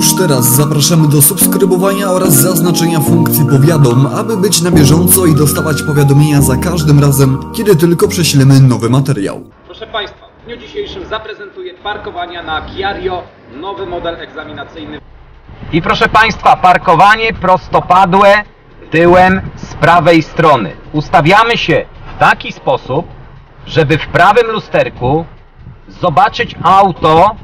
Już teraz zapraszamy do subskrybowania oraz zaznaczenia funkcji powiadom, aby być na bieżąco i dostawać powiadomienia za każdym razem, kiedy tylko prześlemy nowy materiał. Proszę Państwa, w dniu dzisiejszym zaprezentuję parkowania na Chiario, nowy model egzaminacyjny. I proszę Państwa, parkowanie prostopadłe tyłem z prawej strony. Ustawiamy się w taki sposób, żeby w prawym lusterku zobaczyć auto,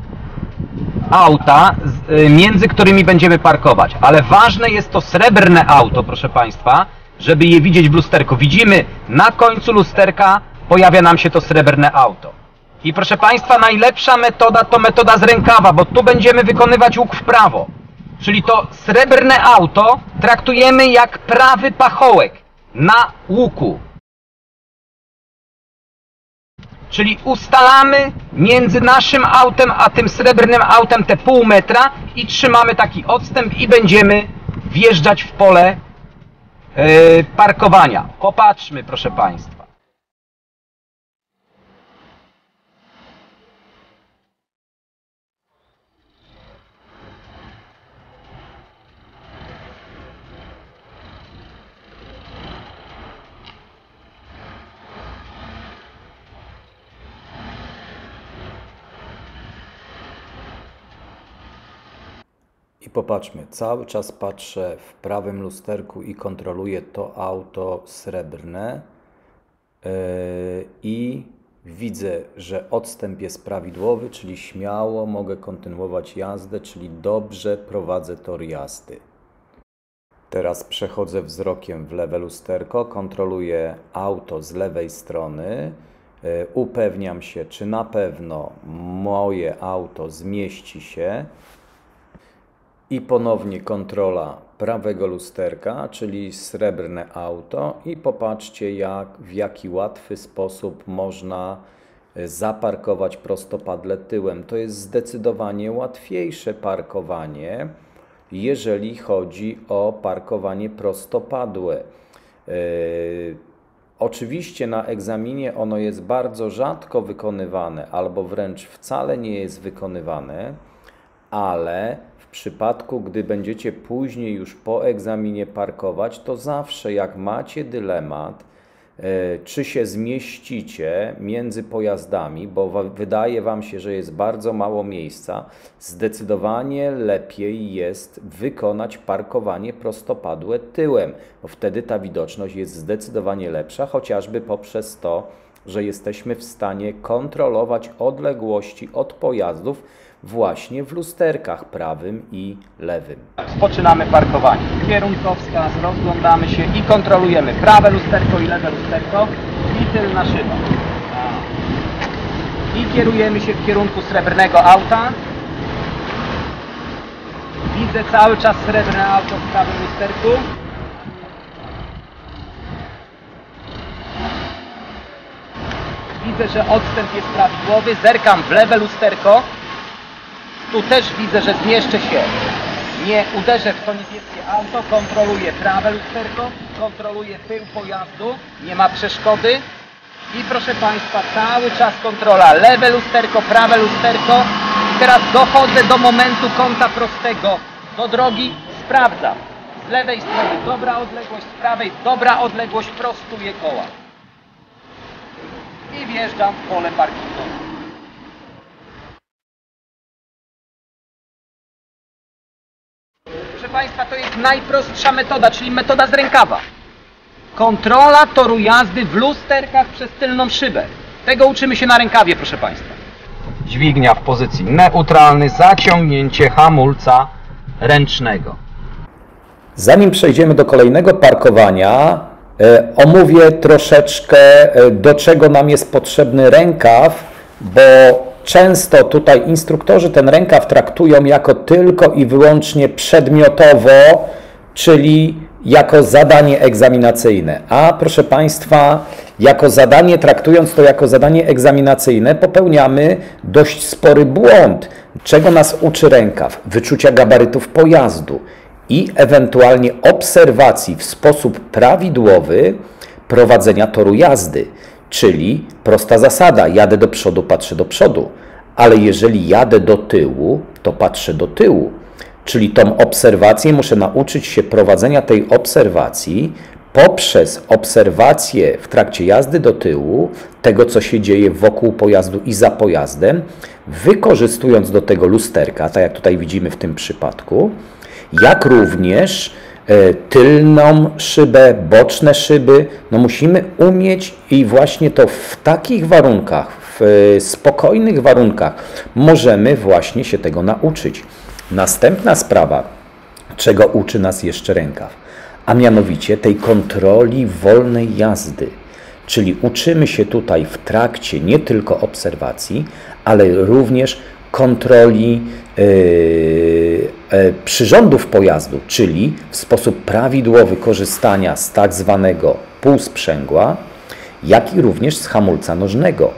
auta, y, między którymi będziemy parkować. Ale ważne jest to srebrne auto, proszę Państwa, żeby je widzieć w lusterku. Widzimy na końcu lusterka pojawia nam się to srebrne auto. I proszę Państwa, najlepsza metoda to metoda z rękawa, bo tu będziemy wykonywać łuk w prawo. Czyli to srebrne auto traktujemy jak prawy pachołek na łuku. Czyli ustalamy między naszym autem a tym srebrnym autem te pół metra i trzymamy taki odstęp i będziemy wjeżdżać w pole yy, parkowania. Popatrzmy, proszę Państwa. I popatrzmy, cały czas patrzę w prawym lusterku i kontroluję to auto srebrne yy, i widzę, że odstęp jest prawidłowy, czyli śmiało mogę kontynuować jazdę, czyli dobrze prowadzę tor jazdy. Teraz przechodzę wzrokiem w lewe lusterko, kontroluję auto z lewej strony, yy, upewniam się, czy na pewno moje auto zmieści się. I ponownie kontrola prawego lusterka, czyli srebrne auto i popatrzcie jak, w jaki łatwy sposób można e, zaparkować prostopadle tyłem. To jest zdecydowanie łatwiejsze parkowanie, jeżeli chodzi o parkowanie prostopadłe. Yy, Oczywiście na egzaminie ono jest bardzo rzadko wykonywane, albo wręcz wcale nie jest wykonywane, ale przypadku, gdy będziecie później już po egzaminie parkować, to zawsze jak macie dylemat, e, czy się zmieścicie między pojazdami, bo wydaje Wam się, że jest bardzo mało miejsca, zdecydowanie lepiej jest wykonać parkowanie prostopadłe tyłem, bo wtedy ta widoczność jest zdecydowanie lepsza, chociażby poprzez to, że jesteśmy w stanie kontrolować odległości od pojazdów właśnie w lusterkach prawym i lewym. Rozpoczynamy parkowanie. Kierunkowskaz, rozglądamy się i kontrolujemy prawe lusterko i lewe lusterko i tylna szyba. I kierujemy się w kierunku srebrnego auta. Widzę cały czas srebrne auto w prawym lusterku. Widzę, że odstęp jest prawidłowy. Zerkam w lewe lusterko. Tu też widzę, że zmieszczę się. Nie uderzę w to niebieskie auto, kontroluję prawe lusterko, kontroluję tył pojazdu, nie ma przeszkody. I proszę Państwa, cały czas kontrola. Lewe lusterko, prawe lusterko. I teraz dochodzę do momentu kąta prostego. Do drogi sprawdzam. Z lewej strony dobra odległość, z prawej dobra odległość, prostuję koła. I wjeżdżam w pole parkingowe. Państwa, to jest najprostsza metoda, czyli metoda z rękawa. Kontrola toru jazdy w lusterkach przez tylną szybę. Tego uczymy się na rękawie, proszę Państwa. Dźwignia w pozycji neutralny, zaciągnięcie hamulca ręcznego. Zanim przejdziemy do kolejnego parkowania, e, omówię troszeczkę, e, do czego nam jest potrzebny rękaw, bo często tutaj instruktorzy ten rękaw traktują jako tylko i wyłącznie przedmiotowo, czyli jako zadanie egzaminacyjne. A proszę Państwa, jako zadanie, traktując to jako zadanie egzaminacyjne, popełniamy dość spory błąd. Czego nas uczy rękaw? Wyczucia gabarytów pojazdu i ewentualnie obserwacji w sposób prawidłowy prowadzenia toru jazdy. Czyli prosta zasada: jadę do przodu, patrzę do przodu, ale jeżeli jadę do tyłu, to patrzę do tyłu. Czyli tą obserwację muszę nauczyć się prowadzenia tej obserwacji poprzez obserwację w trakcie jazdy do tyłu tego, co się dzieje wokół pojazdu i za pojazdem, wykorzystując do tego lusterka, tak jak tutaj widzimy w tym przypadku, jak również tylną szybę, boczne szyby. No musimy umieć i właśnie to w takich warunkach, w e, spokojnych warunkach możemy właśnie się tego nauczyć. Następna sprawa, czego uczy nas jeszcze rękaw, a mianowicie tej kontroli wolnej jazdy. Czyli uczymy się tutaj w trakcie nie tylko obserwacji, ale również kontroli przyrządów pojazdu, czyli w sposób prawidłowy korzystania z tak zwanego półsprzęgła, jak i również z hamulca nożnego.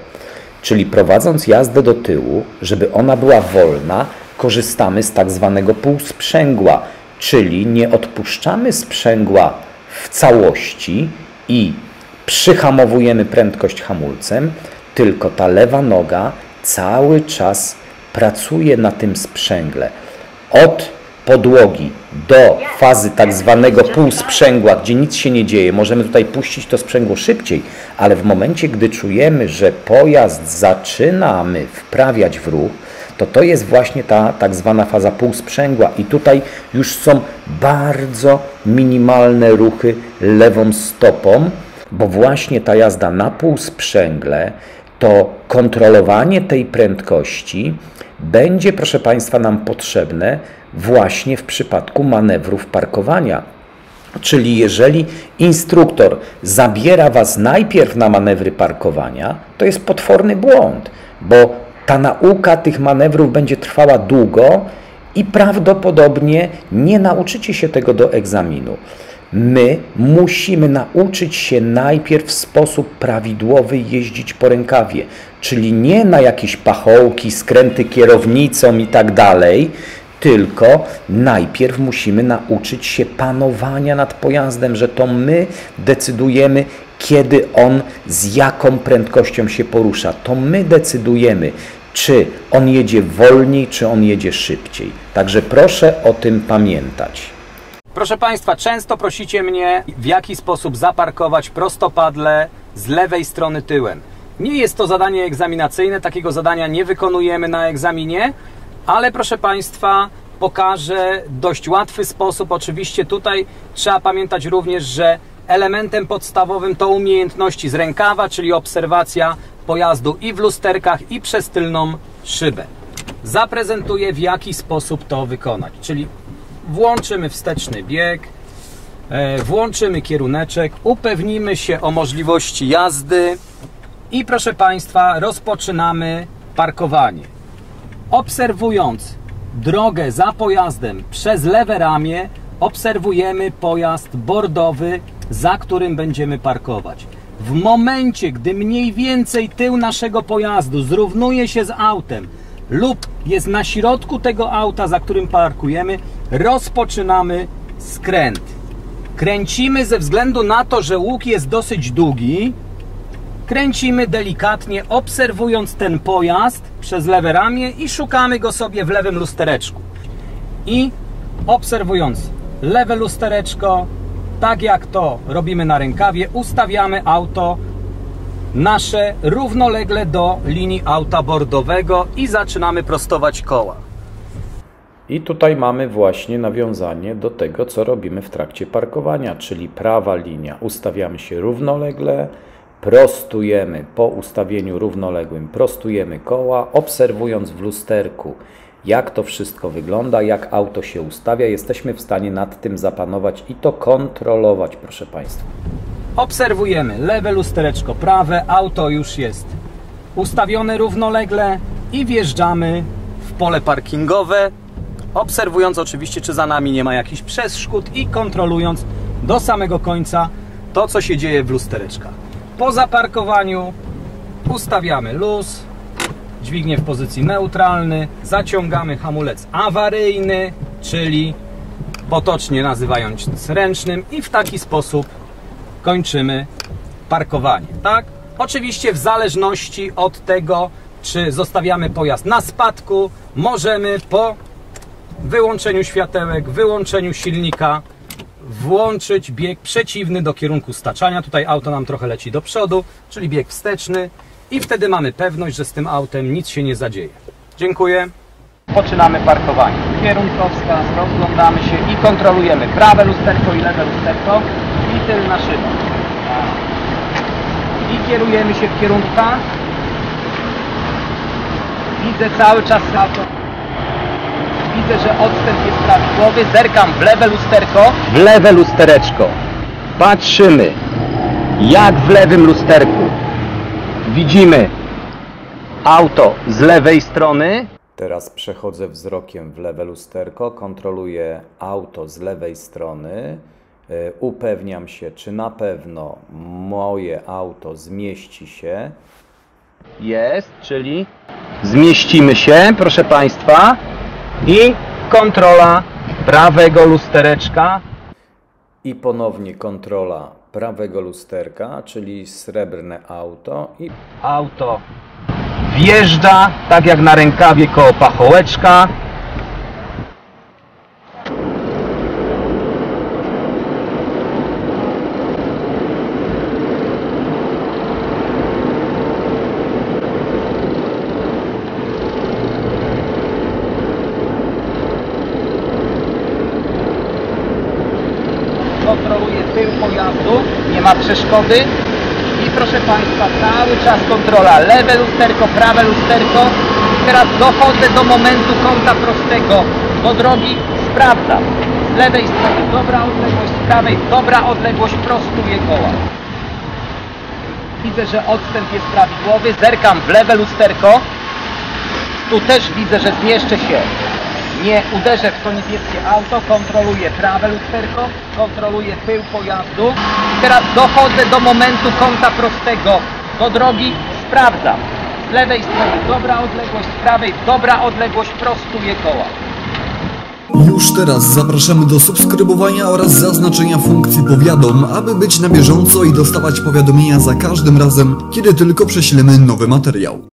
Czyli prowadząc jazdę do tyłu, żeby ona była wolna, korzystamy z tak zwanego półsprzęgła, czyli nie odpuszczamy sprzęgła w całości i przyhamowujemy prędkość hamulcem, tylko ta lewa noga cały czas pracuje na tym sprzęgle. Od podłogi do fazy tak zwanego półsprzęgła, gdzie nic się nie dzieje, możemy tutaj puścić to sprzęgło szybciej, ale w momencie, gdy czujemy, że pojazd zaczynamy wprawiać w ruch, to to jest właśnie ta tak zwana faza półsprzęgła i tutaj już są bardzo minimalne ruchy lewą stopą, bo właśnie ta jazda na półsprzęgle, to kontrolowanie tej prędkości będzie, proszę Państwa, nam potrzebne właśnie w przypadku manewrów parkowania. Czyli jeżeli instruktor zabiera Was najpierw na manewry parkowania, to jest potworny błąd, bo ta nauka tych manewrów będzie trwała długo i prawdopodobnie nie nauczycie się tego do egzaminu. My musimy nauczyć się najpierw w sposób prawidłowy jeździć po rękawie, czyli nie na jakieś pachołki, skręty kierownicą i tak dalej, tylko najpierw musimy nauczyć się panowania nad pojazdem, że to my decydujemy, kiedy on z jaką prędkością się porusza. To my decydujemy, czy on jedzie wolniej, czy on jedzie szybciej. Także proszę o tym pamiętać. Proszę Państwa, często prosicie mnie, w jaki sposób zaparkować prostopadle z lewej strony tyłem. Nie jest to zadanie egzaminacyjne, takiego zadania nie wykonujemy na egzaminie, ale proszę Państwa, pokażę dość łatwy sposób. Oczywiście tutaj trzeba pamiętać również, że elementem podstawowym to umiejętności z rękawa, czyli obserwacja pojazdu i w lusterkach, i przez tylną szybę. Zaprezentuję w jaki sposób to wykonać, czyli włączymy wsteczny bieg, e, włączymy kieruneczek, upewnimy się o możliwości jazdy i proszę Państwa, rozpoczynamy parkowanie. Obserwując drogę za pojazdem przez lewe ramię, obserwujemy pojazd bordowy, za którym będziemy parkować. W momencie, gdy mniej więcej tył naszego pojazdu zrównuje się z autem lub jest na środku tego auta, za którym parkujemy, rozpoczynamy skręt. Kręcimy ze względu na to, że łuk jest dosyć długi. Kręcimy delikatnie, obserwując ten pojazd przez lewe ramię i szukamy go sobie w lewym lustereczku. I obserwując lewe lustereczko, tak jak to robimy na rękawie, ustawiamy auto nasze równolegle do linii auta bordowego i zaczynamy prostować koła. I tutaj mamy właśnie nawiązanie do tego, co robimy w trakcie parkowania, czyli prawa linia. Ustawiamy się równolegle, prostujemy po ustawieniu równoległym, prostujemy koła, obserwując w lusterku, jak to wszystko wygląda, jak auto się ustawia. Jesteśmy w stanie nad tym zapanować i to kontrolować, proszę Państwa. Obserwujemy lewe lustereczko, prawe, auto już jest ustawione równolegle i wjeżdżamy w pole parkingowe, obserwując oczywiście, czy za nami nie ma jakichś przeszkód i kontrolując do samego końca to, co się dzieje w lustereczkach. Po zaparkowaniu ustawiamy luz, dźwignię w pozycji neutralny, zaciągamy hamulec awaryjny, czyli potocznie nazywając ręcznym i w taki sposób kończymy parkowanie, tak? Oczywiście w zależności od tego, czy zostawiamy pojazd na spadku, możemy po wyłączeniu światełek, wyłączeniu silnika, włączyć bieg przeciwny do kierunku staczania. Tutaj auto nam trochę leci do przodu, czyli bieg wsteczny i wtedy mamy pewność, że z tym autem nic się nie zadzieje. Dziękuję. Poczynamy parkowanie. Kierunkowskaz, rozglądamy się i kontrolujemy prawe lusterko i lewe lusterko i tylna szyba. I kierujemy się w kierunku. Widzę cały czas auto. Widzę, że odstęp jest prawidłowy. Zerkam w lewe lusterko. W lewe lustereczko. Patrzymy, jak w lewym lusterku widzimy auto z lewej strony. Teraz przechodzę wzrokiem w lewe lusterko, kontroluję auto z lewej strony, y, upewniam się, czy na pewno moje auto zmieści się. Jest, czyli zmieścimy się, proszę Państwa. I kontrola prawego lustereczka. I ponownie kontrola prawego lusterka, czyli srebrne auto i Auto wjeżdża, tak jak na rękawie koło pachołeczka. kontroluje tył pojazdu, nie ma przeszkody. I proszę Państwa, cały czas kontrola, lewe lusterko, prawe lusterko. Teraz dochodzę do momentu kąta prostego, do drogi sprawdzam, z lewej strony dobra odległość, z prawej dobra odległość, prostuję koła. Widzę, że odstęp jest prawidłowy, zerkam w lewe lusterko. Tu też widzę, że zmieszczę się nie uderzę w to niebieskie auto, kontroluję prawe lusterko, kontroluję tył pojazdu. Teraz dochodzę do momentu kąta prostego, do drogi, sprawdzam. Z lewej strony dobra odległość, z prawej dobra odległość, prostuję koła. Już teraz zapraszamy do subskrybowania oraz zaznaczenia funkcji powiadom, aby być na bieżąco i dostawać powiadomienia za każdym razem, kiedy tylko prześlemy nowy materiał.